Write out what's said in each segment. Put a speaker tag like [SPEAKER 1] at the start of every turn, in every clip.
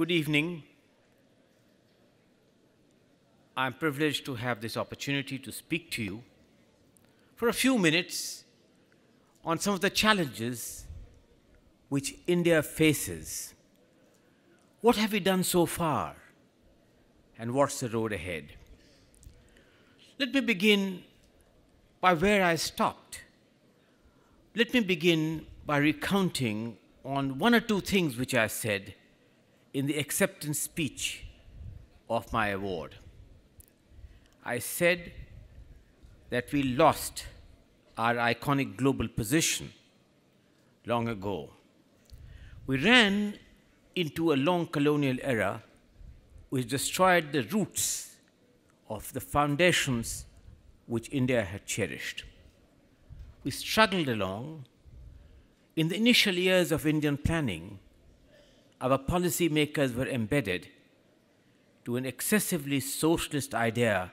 [SPEAKER 1] Good evening. I'm privileged to have this opportunity to speak to you for a few minutes on some of the challenges which India faces. What have we done so far? And what's the road ahead? Let me begin by where I stopped. Let me begin by recounting on one or two things which I said in the acceptance speech of my award. I said that we lost our iconic global position long ago. We ran into a long colonial era which destroyed the roots of the foundations which India had cherished. We struggled along. In the initial years of Indian planning, our policymakers were embedded to an excessively socialist idea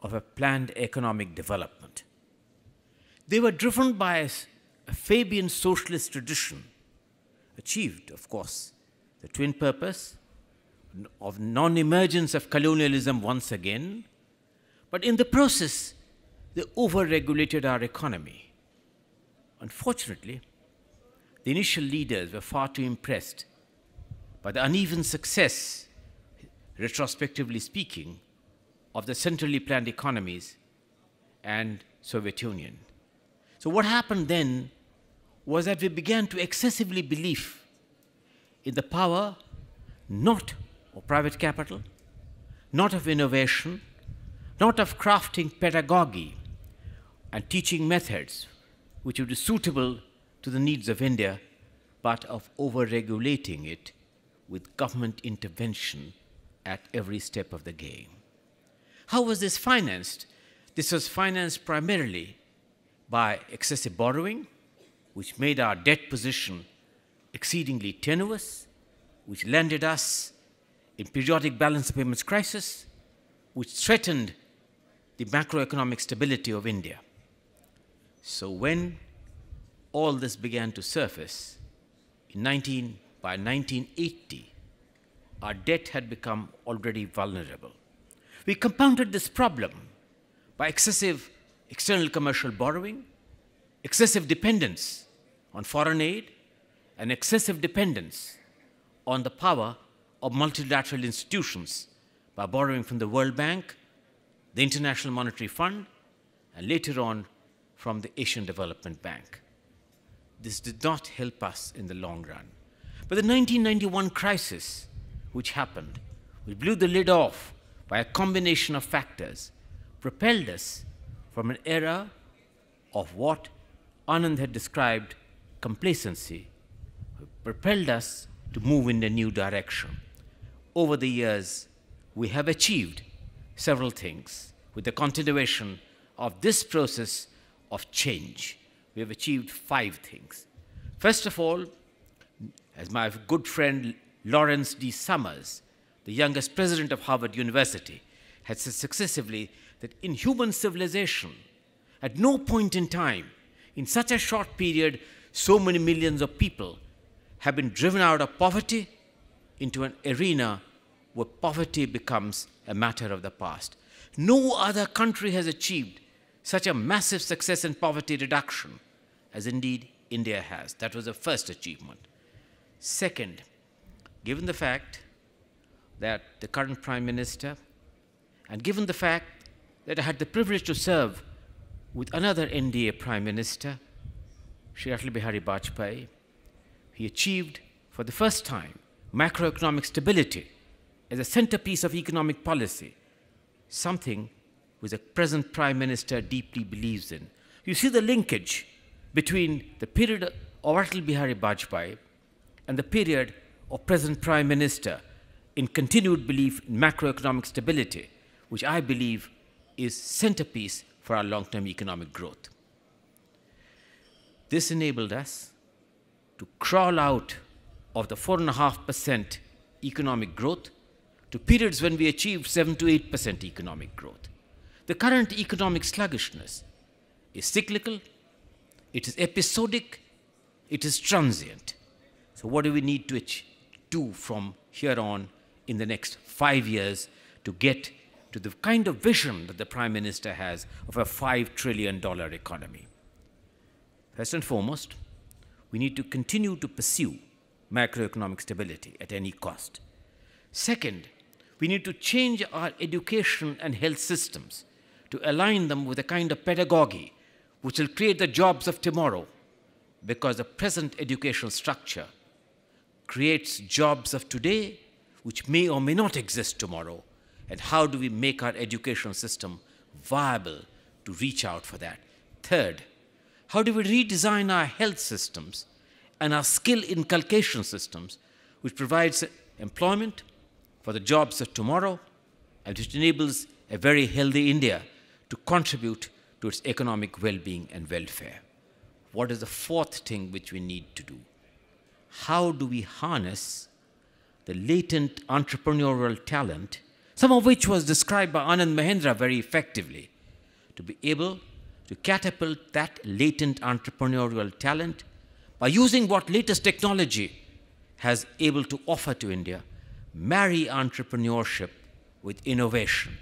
[SPEAKER 1] of a planned economic development. They were driven by a, Fabian socialist tradition, achieved, of course, the twin purpose of non emergence of colonialism once again, but in the process, they over-regulated our economy. Unfortunately, the initial leaders were far too impressed by the uneven success, retrospectively speaking, of the centrally planned economies and Soviet Union. So what happened then was that we began to excessively believe in the power not of private capital, not of innovation, not of crafting pedagogy and teaching methods which would be suitable to the needs of India, but of over-regulating it with government intervention at every step of the game. How was this financed? This was financed primarily by excessive borrowing, which made our debt position exceedingly tenuous, which landed us in periodic balance payments crisis, which threatened the macroeconomic stability of India. So when all this began to surface, in 19, by 1980, our debt had become already vulnerable. We compounded this problem by excessive external commercial borrowing, excessive dependence on foreign aid, and excessive dependence on the power of multilateral institutions by borrowing from the World Bank, the International Monetary Fund, and later on from the Asian Development Bank. This did not help us in the long run. But the 1991 crisis, which happened, which blew the lid off by a combination of factors, propelled us from an era of what Anand had described complacency, propelled us to move in a new direction. Over the years, we have achieved several things with the continuation of this process of change. We have achieved five things. First of all, as my good friend Lawrence D. Summers the youngest president of Harvard University, had said successively that in human civilization, at no point in time, in such a short period, so many millions of people have been driven out of poverty into an arena where poverty becomes a matter of the past. No other country has achieved such a massive success in poverty reduction as indeed India has. That was the first achievement. Second, given the fact that the current Prime Minister, and given the fact that I had the privilege to serve with another NDA Prime Minister, Sri Atal Bihari Vajpayee, he achieved for the first time macroeconomic stability as a centerpiece of economic policy, something which the present Prime Minister deeply believes in. You see the linkage between the period of Atal Bihari Vajpayee and the period of present Prime Minister in continued belief in macroeconomic stability, which I believe is centerpiece for our long-term economic growth. This enabled us to crawl out of the 4.5% economic growth to periods when we achieved 7 to 8% economic growth. The current economic sluggishness is cyclical, it is episodic, it is transient. So what do we need to do from here on in the next five years to get to the kind of vision that the Prime Minister has of a $5 trillion economy. First and foremost, we need to continue to pursue macroeconomic stability at any cost. Second, we need to change our education and health systems to align them with a kind of pedagogy which will create the jobs of tomorrow because the present educational structure creates jobs of today which may or may not exist tomorrow. And how do we make our educational system viable to reach out for that? Third, how do we redesign our health systems and our skill inculcation systems, which provides employment for the jobs of tomorrow and which enables a very healthy India to contribute to its economic well being and welfare. What is the fourth thing which we need to do? How do we harness the latent entrepreneurial talent, some of which was described by Anand Mahindra very effectively, to be able to catapult that latent entrepreneurial talent by using what latest technology has able to offer to India, marry entrepreneurship with innovation,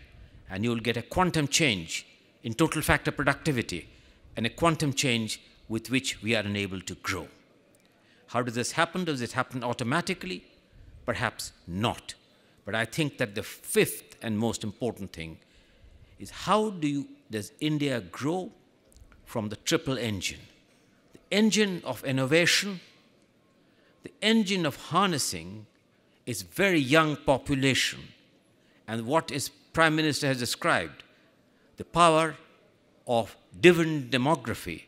[SPEAKER 1] and you'll get a quantum change in total factor productivity and a quantum change with which we are enabled to grow. How does this happen? Does it happen automatically? Perhaps not. But I think that the fifth and most important thing is how do you, does India grow from the triple engine? The engine of innovation, the engine of harnessing its very young population and what is Prime Minister has described, the power of dividend demography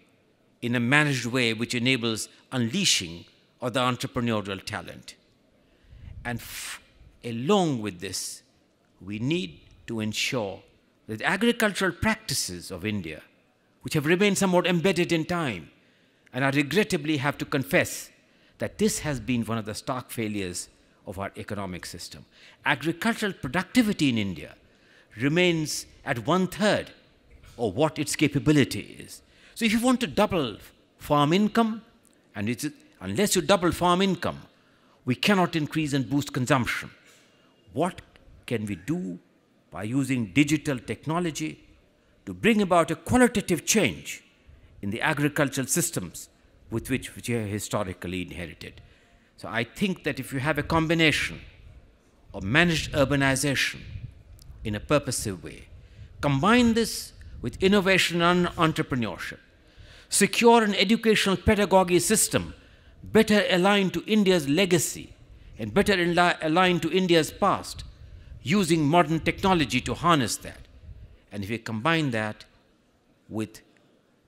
[SPEAKER 1] in a managed way which enables unleashing of the entrepreneurial talent. And along with this, we need to ensure that agricultural practices of India, which have remained somewhat embedded in time, and I regrettably have to confess that this has been one of the stark failures of our economic system. Agricultural productivity in India remains at one third of what its capability is. So if you want to double farm income, and unless you double farm income, we cannot increase and boost consumption. What can we do by using digital technology to bring about a qualitative change in the agricultural systems with which we are historically inherited? So I think that if you have a combination of managed urbanization in a purposive way, combine this with innovation and entrepreneurship, secure an educational pedagogy system better aligned to India's legacy and better aligned to India's past, using modern technology to harness that. And if we combine that with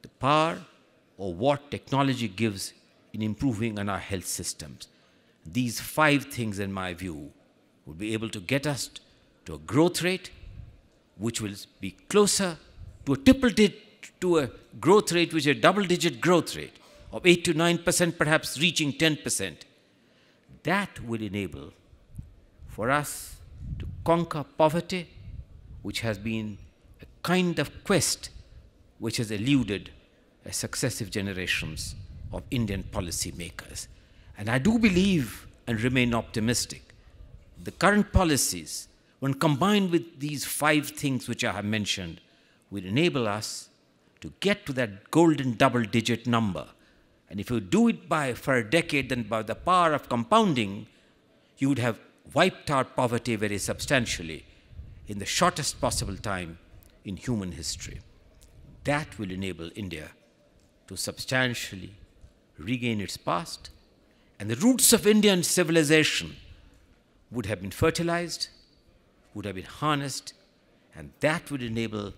[SPEAKER 1] the power or what technology gives in improving on our health systems, these five things, in my view, will be able to get us to a growth rate which will be closer to a triple digit to a growth rate which is a double digit growth rate of 8 to 9%, perhaps reaching 10%. That will enable for us to conquer poverty, which has been a kind of quest which has eluded uh, successive generations of Indian policymakers. And I do believe and remain optimistic. The current policies, when combined with these five things which I have mentioned, will enable us to get to that golden double digit number. And if you do it by for a decade, then by the power of compounding, you would have wiped out poverty very substantially in the shortest possible time in human history. That will enable India to substantially regain its past, and the roots of Indian civilization would have been fertilized, would have been harnessed, and that would enable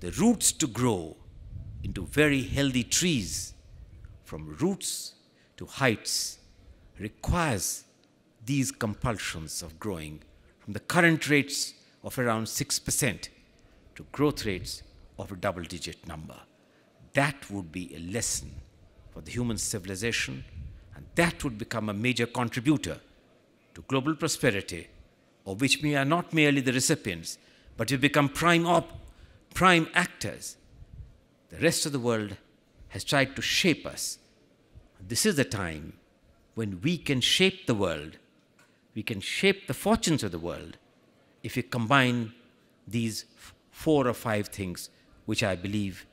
[SPEAKER 1] the roots to grow into very healthy trees from roots to heights requires these compulsions of growing from the current rates of around 6% to growth rates of a double digit number. That would be a lesson for the human civilization, and that would become a major contributor to global prosperity, of which we are not merely the recipients, but we become prime, op- prime actors the rest of the world has tried to shape us. This is the time when we can shape the world we can shape the fortunes of the world if we combine these four or five things, which I believe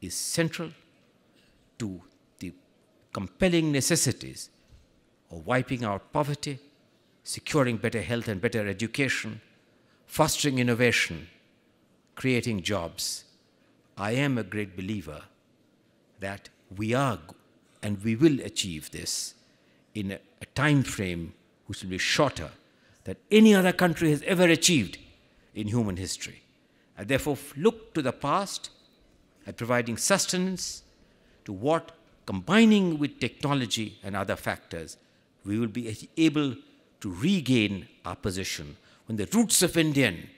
[SPEAKER 1] is central to the compelling necessities of wiping out poverty, securing better health and better education, fostering innovation, creating jobs. I am a great believer that we are and we will achieve this in a, a time frame which will be shorter than any other country has ever achieved in human history. I therefore look to the past at providing sustenance to what, combining with technology and other factors, we will be able to regain our position when the roots of Indian,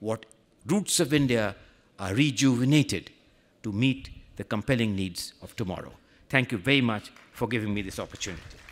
[SPEAKER 1] what roots of India are rejuvenated to meet the compelling needs of tomorrow. Thank you very much for giving me this opportunity.